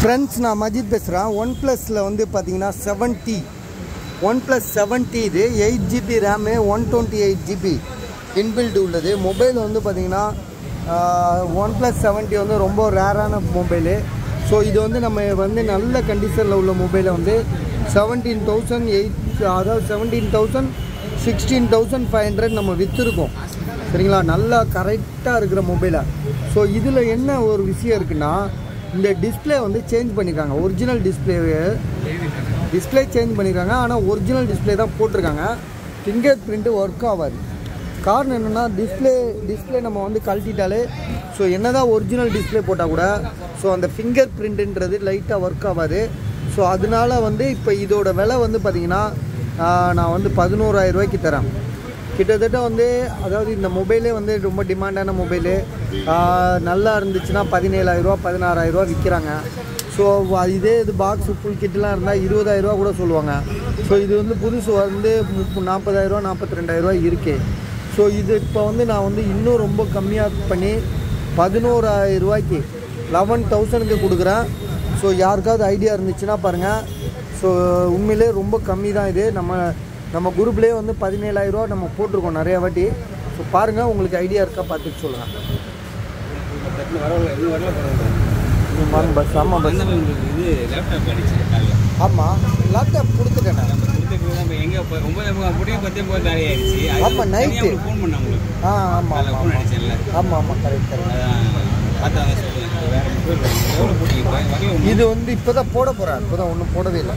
Friends நான் மஜித் பேசுகிறேன் one ப்ளஸில் வந்து பார்த்தீங்கன்னா செவன்ட்டி ஒன் ப்ளஸ் செவன்ட்டி இது. Eight GB RAM one twenty eight GB inbuilt உள்ளது. மொபைல் வந்து பார்த்தீங்கன்னா ஒன் ப்ளஸ் செவன்ட்டி வந்து ரொம்ப ரேரான மொபைலு ஸோ இது வந்து நம்ம வந்து நல்ல கண்டிஷனில் உள்ள மொபைலை வந்து செவன்டீன் தௌசண்ட் எயிட் அதாவது seventeen thousand sixteen thousand five hundred நம்ம விற்றுருக்கோம் சரிங்களா? நல்லா கரெக்டாக இருக்கிற மொபைலை ஸோ இதில் என்ன ஒரு விஷயம் இருக்குன்னா இந்த டிஸ்பிளே வந்து சேஞ்ச் பண்ணியிருக்காங்க ஒரிஜினல் டிஸ்பிளே டிஸ்ப்ளே சேஞ்ச் பண்ணியிருக்காங்க ஆனால் ஒரிஜினல் டிஸ்ப்ளே தான் போட்டிருக்காங்க. ஃபிங்கர் பிரிண்ட்டு ஒர்க் ஆகாது. காரணம் என்னென்னா டிஸ்ப்ளே டிஸ்ப்ளே நம்ம வந்து கழட்டிட்டாலே ஸோ என்ன தான் ஒரிஜினல் டிஸ்ப்ளே போட்டால் கூட ஸோ அந்த ஃபிங்கர் பிரிண்ட்டுன்றது லைட்டாக ஒர்க் ஆகாது. ஸோ அதனால வந்து இப்போ இதோட விலை வந்து பார்த்திங்கன்னா நான் வந்து பதினோராயிரரூவாய்க்கு தரேன் கிட்டத்தட்ட வந்து அதாவது இந்த மொபைலே வந்து ரொம்ப டிமாண்டான மொபைலு. நல்லா இருந்துச்சுன்னா பதினேழாயிரரூவா பதினாறாயிரரூவா விற்கிறாங்க ஸோ இதே இது பாக்ஸ் ஃபுல் கிட்டலாம் இருந்தால் இருபதாயிரரூவா கூட சொல்லுவாங்க. ஸோ இது வந்து புதுசு வந்து முப்பு நாற்பதாயிரரூவா நாற்பத்தி ரெண்டாயிரரூவா இருக்குது ஸோ இது இப்போ வந்து நான் வந்து இன்னும் ரொம்ப கம்மியாக பண்ணி பதினோராயிரரூவாய்க்கு லெவன் தௌசண்ட்க்கு கொடுக்குறேன். ஸோ யாருக்காவது ஐடியா இருந்துச்சுன்னா பாருங்கள் ஸோ உண்மையிலே ரொம்ப கம்மி தான் இது. நம்ம நம்ம குரூப்லேயே வந்து பதினேழாயிரரூவா நம்ம போட்டிருக்கோம் நிறைய வாட்டி. ஸோ பாருங்கள் உங்களுக்கு ஐடியா இருக்கா பார்த்துட்டு சொல்லுங்கள் பஸ் ஆமாம் பஸ் இது லேப்டாப் ஆமாம் லேப்டாப் கொடுத்துட்டேன் எங்க இப்போ ஒன்பது முடிவு பத்தே போய் காலி ஆயிடுச்சு ஆமா, night. ஃபோன் உங்களுக்கு ஆ ஆமாம் ஆமாம் ஃபோன் அடிச்சேன்ல ஆமாம் ஆமாம் கரெக்ட் கரெக்ட் இது வந்து இப்போ தான் போட போகிறேன் இப்போ தான் ஒன்றும் போடவே இல்லை.